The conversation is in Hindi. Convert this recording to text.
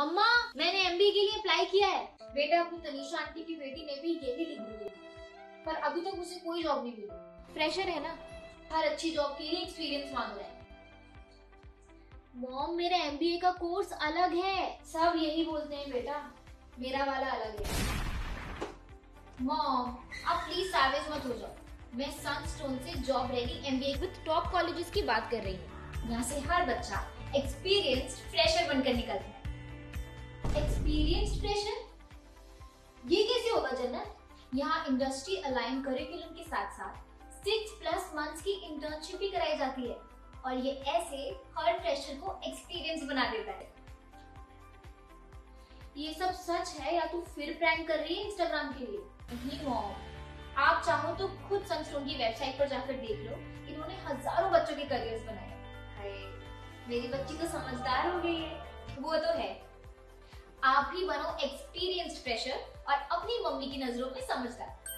मम्मा, मैंने एमबीए के लिए अप्लाई किया है। बेटा, अपनी तनीषा आंटी की बेटी ने भी यही लिख दी पर अभी तक उसे कोई जॉब नहीं मिली। फ्रेशर है ना? हर अच्छी जॉब के लिए एक्सपीरियंस मांग रहा है। मॉम मेरा एमबीए का कोर्स अलग है। सब यही बोलते हैं, बेटा। मेरा वाला अलग है। मॉम आप प्लीज़ सैवेज मत हो जाओ। मैं सनस्टोन से job ready MBA with top colleges की बात कर रही हूँ। यहाँ से हर बच्चा एक्सपीरियंस्ड फ्रेशर एक्सपीरियंस्ड फ्रेशर ये कैसे होगा जन्नत यहाँ इंडस्ट्री अलाइन करिकुलम के साथ साथ सिक्स प्लस मंथ्स की इंटर्नशिप भी कराई जाती है और ये ऐसे हर फ्रेशर को एक्सपीरियंस बना देता है। ये सब सच है या तू फिर प्रैंक कर रही है इंस्टाग्राम के लिए? नहीं, मॉम। आप चाहो तो खुद सनस्टोन की वेबसाइट पर जाकर देख लो। इन्होंने हज़ारों बच्चों के करियर्स बनाए। मेरी बच्ची तो समझदार हो गई है। वो तो है। आप भी बनो एक्सपीरियंस्ड फ्रेशर और अपनी मम्मी की नज़रों में समझदार।